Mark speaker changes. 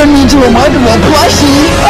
Speaker 1: don't need to remind him of plushie.